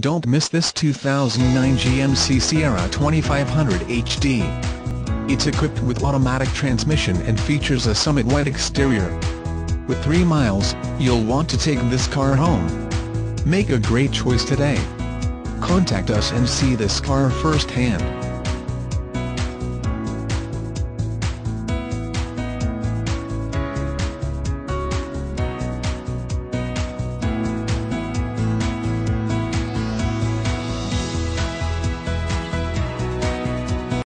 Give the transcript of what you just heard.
Don't miss this 2009 GMC Sierra 2500 HD. It's equipped with automatic transmission and features a Summit White exterior. With 3 miles, you'll want to take this car home. Make a great choice today. Contact us and see this car firsthand.